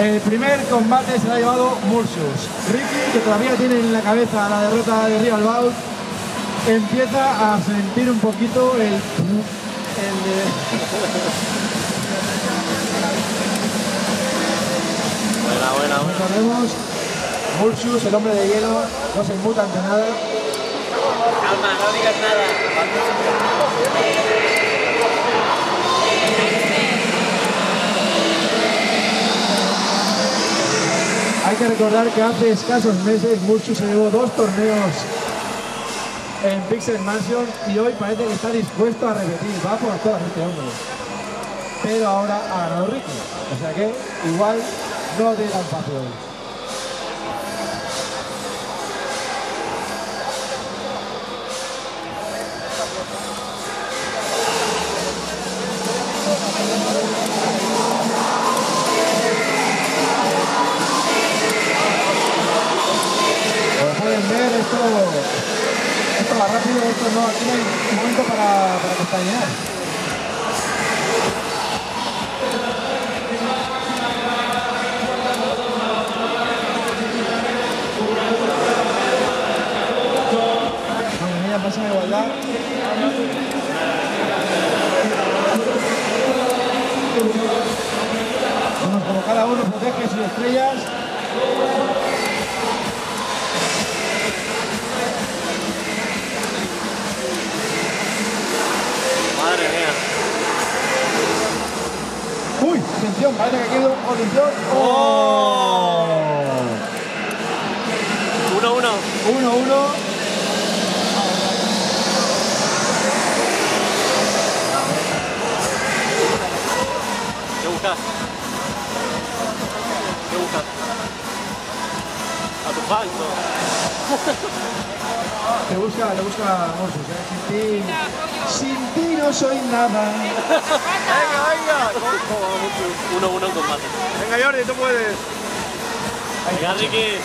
El primer combate se lo ha llevado Mursus. Ricky, que todavía tiene en la cabeza la derrota de Rival Bout, empieza a sentir un poquito el... el de- Buena, buena, buena. Mursus, el hombre de hielo, no se inmuta ante nada. Calma, no digas nada. Hay que recordar que hace escasos meses Mursus se llevó dos torneos en Pixel Mansion y hoy parece que está dispuesto a repetir, va por todas este hombre. Pero ahora ha ganado Ricky, o sea que igual no de tan fácil hoy. Rápido, esto no, aquí no momento para, para pestañear. Bueno, mira, pasa la igualdad. Vamos, como cada uno protege sus estrellas. Atención, parece que atención. ¡Oh! Uno, uno. 1-1. ¿Qué buscas? ¿Qué buscas? A tu falso. Te busca, te busca Morsus, ¿eh? Sin ti, no soy nada. Venga, venga. Uno, uno en combate. Venga, Jordi, tú puedes. Venga, Ricky.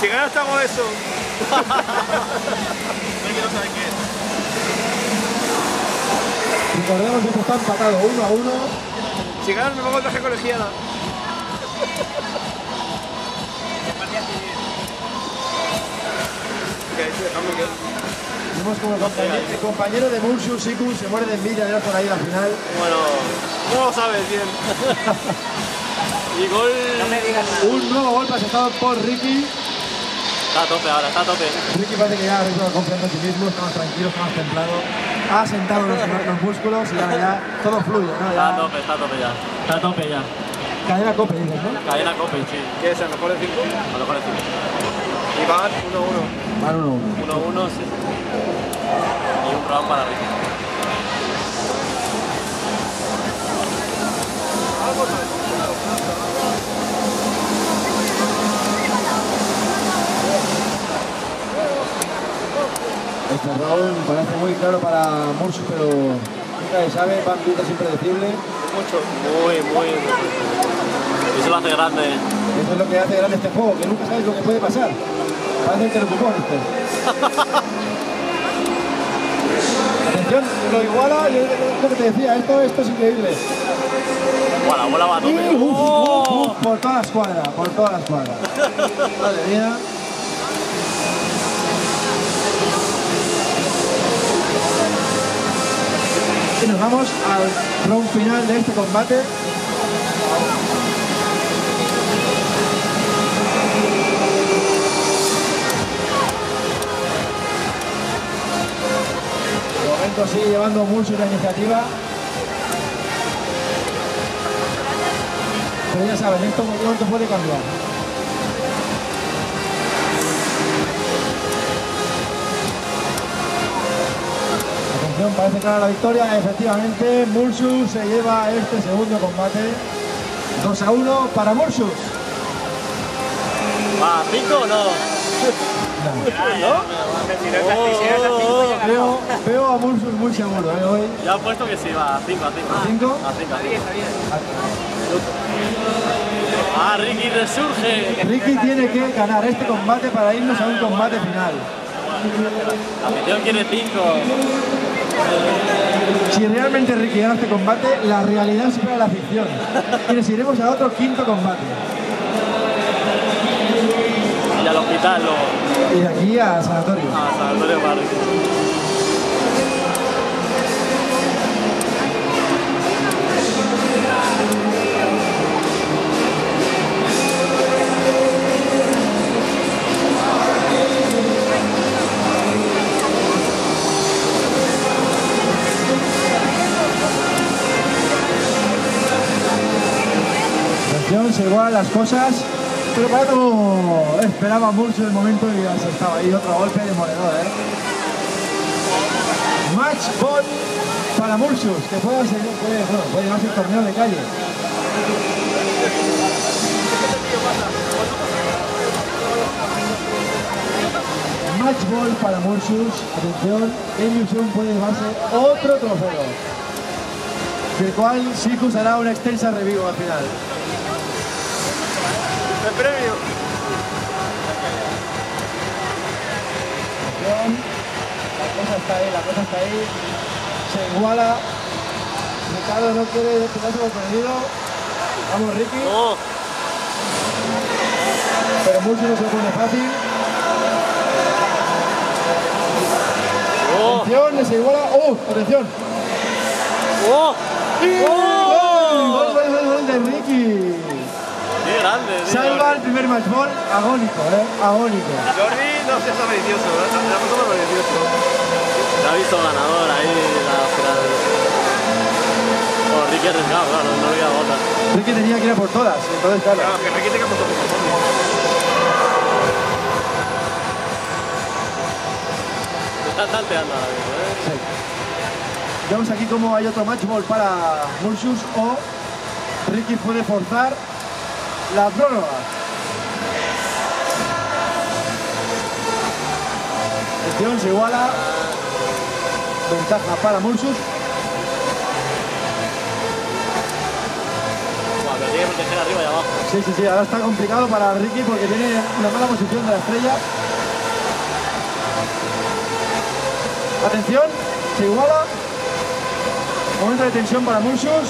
Si ganas, te hago eso. Recordemos que esto está empatado 1 a 1. Si ganas, me pongo el traje colegiala. Ok, sí, déjame que... Vemos como el compañero, el compañero de Mursus, Siku, se muere de envidia de ver por ahí la final. Bueno, No lo sabes bien. y gol. Un nuevo gol pasado por Ricky. Está a tope ahora, está a tope. Ricky parece que ya ha recuperado confianza en sí mismo, está más tranquilo, está más templado. Ha sentado los, los músculos y ahora ya todo fluye, ¿no? Está a tope, está a tope ya. Está a tope ya. cadena cope, dices, ¿no? Cadena Cope, sí. ¿Qué es? ¿A lo mejor de 5? A lo mejor es cinco. Y van 1-1. Van 1 1. Uno, uno, sí. Y un round para Ricky. Este round parece muy claro para Mursus, pero nunca se sabe, van dudas impredecibles. Mucho. Muy, muy. Eso lo hace grande. Eso es lo que hace grande este juego, que nunca sabes lo que puede pasar. Parece. Atención, lo iguala, yo lo que te decía, esto, esto es increíble. Bola va a tope. ¡Oh! por toda la escuadra, por toda la escuadra. Madre mía. Y nos vamos al round final de este combate. Sigue llevando Mursus la iniciativa. Pero ya saben, esto muy pronto puede cambiar. Atención, parece clara la victoria. Efectivamente, Mursus se lleva este segundo combate. 2 a 1 para Mursus. ¿Va a cinco o no? Oh, Veo, veo a Mursus muy seguro ¿eh? hoy. Ya han puesto que sí, va a cinco, a cinco. ¿A cinco? A cinco, a cinco. Ah, Ricky resurge. Ricky tiene que ganar este combate para irnos a un combate final. La afición quiere cinco. Si realmente Ricky gana este combate, la realidad supera la ficción. Y nos iremos a otro quinto combate. Y al hospital luego. Y de aquí a sanatorio. A San Antonio Barrio. Atención, se igualan las cosas. Pero para no esperaba mucho el momento y estaba ahí otro golpe de moredor, ¿eh? Match ball para Mursus, que puede, ser, puede, bueno, puede llevarse el torneo de calle. Match ball para Mursus. Atención, Ilusión puede llevarse otro trofeo. Del cual Sikus hará una extensa review al final. El premio. La cosa está ahí, la cosa está ahí. Se iguala. Ricardo no quiere quedarse por perdido. Vamos, Ricky. No, Pero Mursi no se pone fácil. no, Atención, se iguala. ¡Oh! Atención. no. ¡Y ¡Gol! ¡Gol, gol, gol, gol de Ricky! Qué grande, tío. Salva el primer match ball. Agónico, ¿eh? Agónico. Jordi no se está delicioso, ¿verdad? La puso muy delicioso. Se ha visto ganador ahí la final. Ricky arriesgado, claro, no queda otra. Ricky tenía que ir a por todas. Entonces, claro. Claro, que Ricky tenga mejor. Se está tanteando ahora mismo, ¿eh? Sí. Vemos aquí cómo hay otro match ball para Mursus o Ricky puede forzar la prórroga. Atención, se iguala. Ventaja para Mursus. Tiene que proteger arriba y abajo. Sí, sí, sí, ahora está complicado para Ricky porque tiene una mala posición de la estrella. Atención, se iguala. Momento de tensión para Mursus.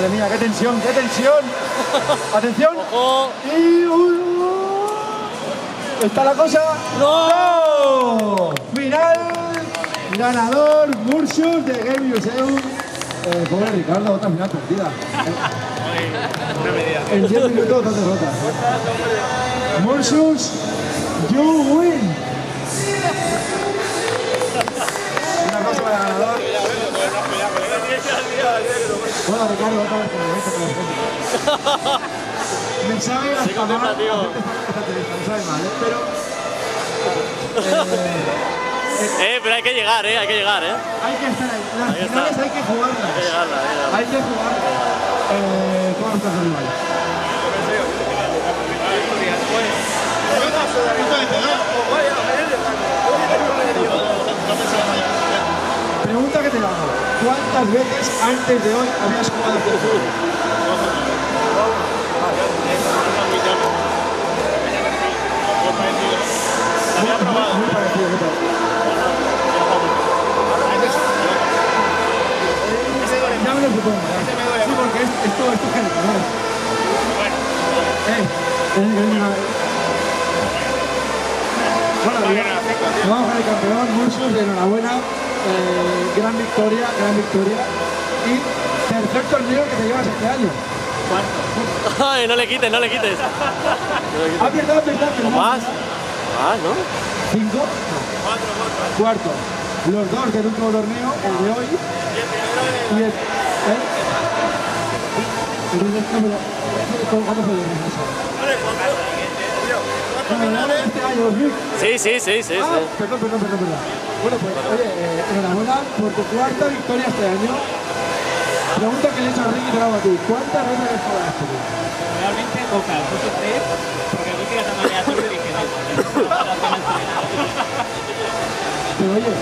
Madre mía, qué tensión, qué tensión. Atención. ¡Ojo! Y uy. está la cosa. ¡No! Final. Ganador Mursus de Game Museum. Eh, pobre Ricardo, otra final perdida. En 10 minutos dos derrotas. Mursus, you win. Una cosa para el ganador. Bueno, Ricardo, otra vez Me sabe hasta Sí, contenta, mal. tío. Me sabe mal, ¿eh? Pero. eh, Eh, pero hay que llegar, eh, hay que llegar, eh. hay que estar ahí. Las Ahí está. finales hay que Hay que jugarlas. llegarla, hay que llegarla. Hay que jugarlas. Eh, ¿Cuántas veces antes de hoy habías jugado al fútbol? Muy, muy, muy parecido, muy parecido. Ya me lo supongo. ya. Sí, porque es, esto, esto es génico, ¿no? Eh, eh, eh, Bueno, vamos con el campeón, Mursus, enhorabuena. Eh, gran victoria, gran victoria. Y tercer torneo que te llevas este año. Ay, no le quites, no le quites. No verdad, verdad, pero ¿Más? Ah, ¿no? ¿Cinco? No. Cuarto. Los dos del último torneo, el de hoy. Y el. ¿Eh? El de este, pero- ¿Cuándo fue el de eso? No, no, no, este año, 2000. Sí, sí, sí, sí, Ah, sí. perdón, perdón, perdón, perdón. Bueno, pues, oye, eh, enhorabuena por tu cuarta victoria este año. Pregunta que le he hecho a Ricky te la hago a ti. ¿Cuántas veces has jugado? Realmente toca, puse tres, porque que era tan aleatorio y dije, Pero oye,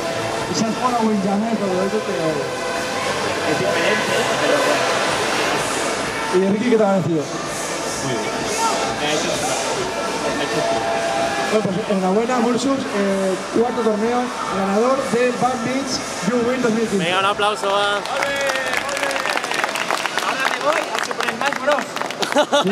si has jugado a Windjammer, todo eso te... es diferente, pero bueno, ¿Y Ricky qué te ha parecido? me ha Bueno, pues enhorabuena, Mursus, eh, cuarto torneo, ganador del Bad Beach You Win 2015. Venga, un aplauso, va. Ahora me voy a Super Smash Bros. ¿Sí?